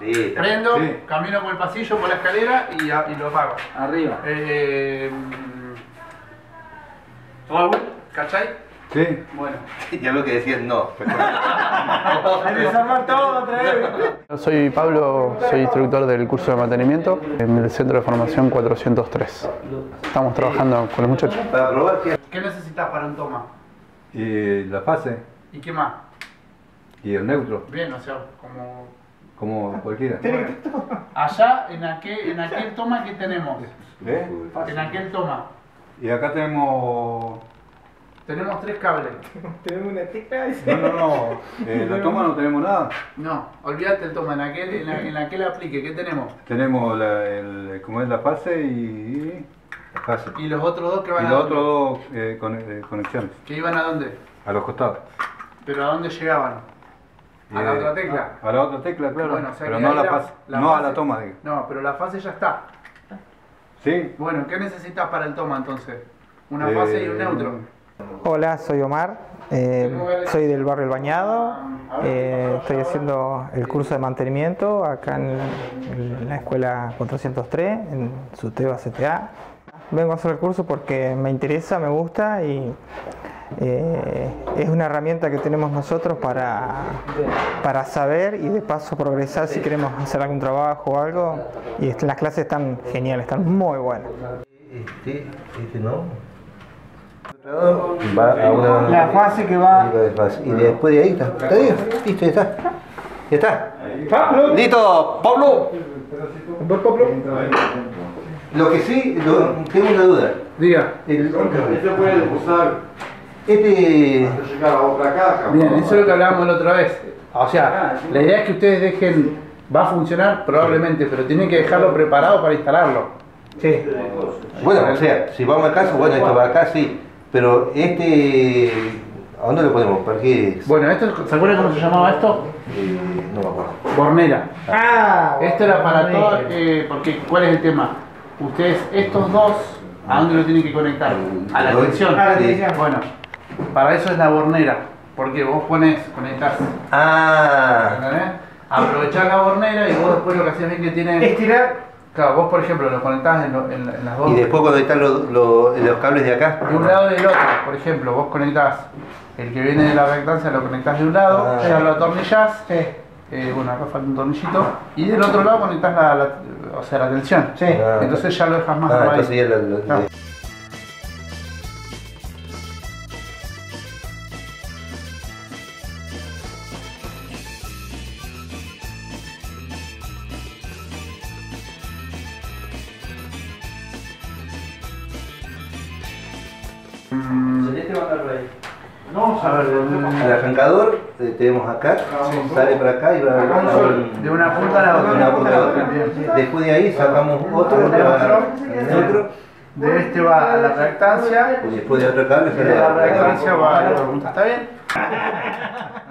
Sí, Prendo, Sí. camino por el pasillo, por la escalera y, a- y lo apago. Arriba. Eh, Raúl, ¿cachai? Sí. Bueno. Ya lo que decían no. Hay que desarmar todo otra vez. Soy Pablo, soy instructor del curso de mantenimiento en el centro de formación 403. Estamos trabajando con los muchachos. Para probar ¿Qué necesitas para un toma? Y la fase ¿Y qué más? y el neutro, Bien, o sea, como... como cualquiera. Allá, en aquel, en aquel toma que tenemos. ¿Eh? En aquel toma. Y acá tenemos. Tenemos tres cables. Tenemos una tecla y No, no, no. En la toma no tenemos nada. No, olvídate el toma. En aquel, en, la- en aquel aplique, ¿qué tenemos? Tenemos la, el, como es la fase y. La fase. Y los otros dos que van Y a los dónde? otros dos eh, con- eh, conexiones. ¿Que iban a dónde? A los costados. ¿Pero a dónde llegaban? ¿A la Eh, otra tecla? A la otra tecla, claro. Bueno, o sea pero no a la la- fase. la no a la toma, digo. No, pero la fase ya está. ¿Sí? Bueno, ¿qué necesitas para el toma entonces? Una Eh, fase y un neutro. Hola, soy Omar, eh, soy del barrio El Bañado, eh, estoy haciendo el curso de mantenimiento acá en, en la escuela 403, en Suteba CTA. Vengo a hacer el curso porque me interesa, me gusta y eh, es una herramienta que tenemos nosotros para, para saber y de paso progresar si queremos hacer algún trabajo o algo. Y las clases están geniales, están muy buenas. este, este no. Va a una. La fase que va- y de fase. Y después de ahí está. Está bien, listo, ya está. Ya está. ¡Listo! ¡Pablo! Lo que sí, lo- tengo una duda. Diga. El, Este puede usar este. llegar a otra caja. Bien, eso es lo que hablábamos la otra vez. O sea, la idea es que ustedes dejen, va a funcionar probablemente, pero tienen que dejarlo preparado para instalarlo. Sí. Bueno, o sea, si vamos a casa, bueno, esto va acá, sí. Pero este. ¿A dónde lo ponemos? Porque. Bueno, esto, ¿se acuerdan cómo se llamaba esto? Eh, no me acuerdo. Bornera. Ah, Esto era para todo, eh, porque ¿cuál es el tema? Ustedes, estos dos, ¿a dónde lo tienen que conectar? A la conexión. a la conexión. Bueno, para eso es la bornera, porque vos pones, conectás, Ah, ¿entendés? Aprovechás la bornera y vos después lo que hacés bien que tiene... Estirar. Claro, vos por ejemplo lo conectás en, lo- en- en las dos... y después cuando están los, los, los cables de acá. De un lado y del otro, por ejemplo, vos conectás el que viene de la reactancia, lo conectás de un lado, Ah. ya lo atornillás, eh, bueno, acá falta un tornillito, y del otro lado conectás la, la- o sea, la tensión. Ah. Entonces ya lo dejas más Ah, ya lo- lo- Claro. A ver, El arrancador eh, tenemos acá, sale para acá y va de una punta a la de otra. una punta a la otra. Después de ahí sacamos otro, que va al neutro, De este va a la reactancia, y después de otro cable y sale de la reactancia va a la otra punta. ¿Está bien?